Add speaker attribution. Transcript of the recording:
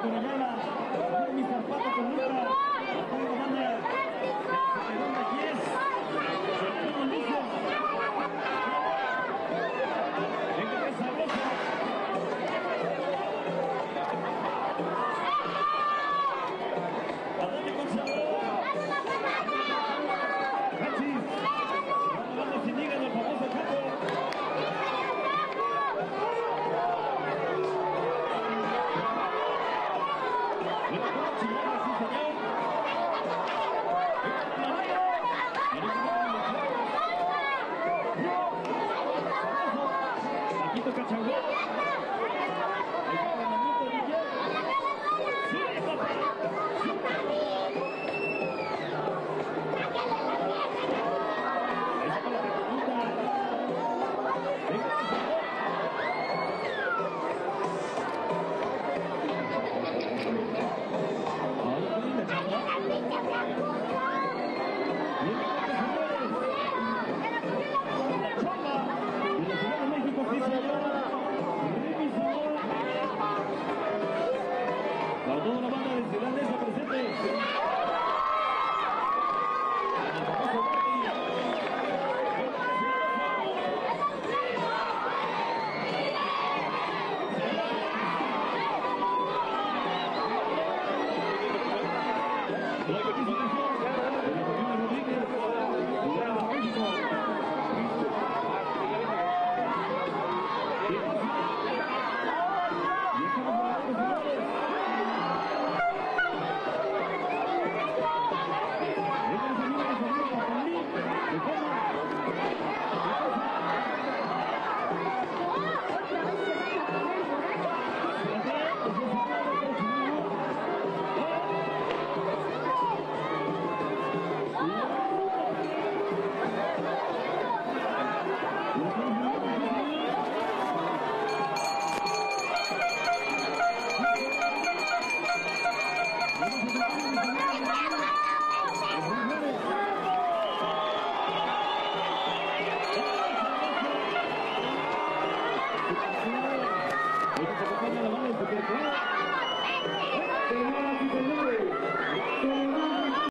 Speaker 1: Куравлянов.